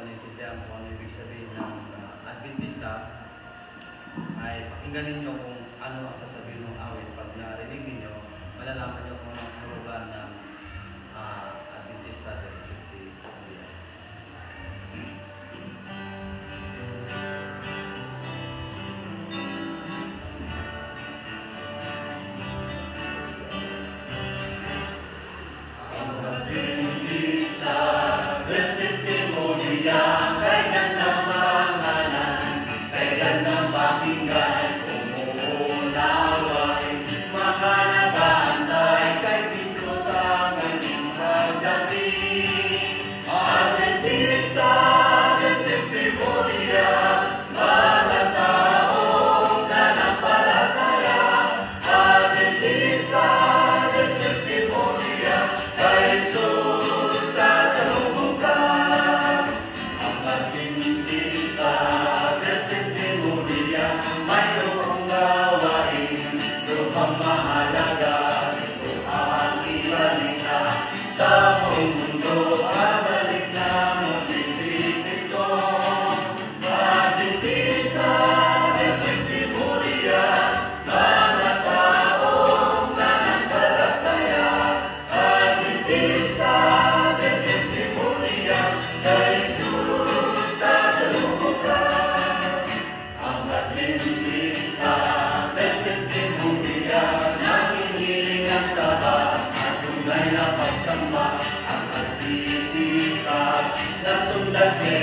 maintindihan kung ano ibig sabihin ng uh, Adventista, ay pakinggan ninyo kung ano ang sasabihin ng awit. Pag narinig Mahalaga That's it.